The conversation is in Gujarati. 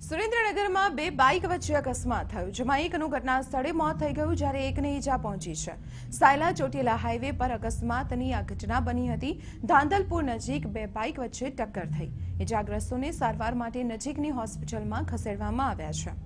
સુરેન્દ્રનગરમાં બે બાઇક વચ્ચે અકસ્માત થયો, જેમાં એકનું ઘટના સ્થળે મોત થઈ ગયું, જ્યારે એકને ઈજા પહોંચી છે. સાયલા ચોટીલા હાઈવે પર અકસ્માતની આ ઘટના બની હતી. ધાંધલપુર નજીક બે બાઇક વચ્ચે ટક્કર થઈ. ઈજાગ્રસ્તોને સારવાર માટે નજીકની હોસ્પિટલમાં ખસેડવામાં આવ્યા છે.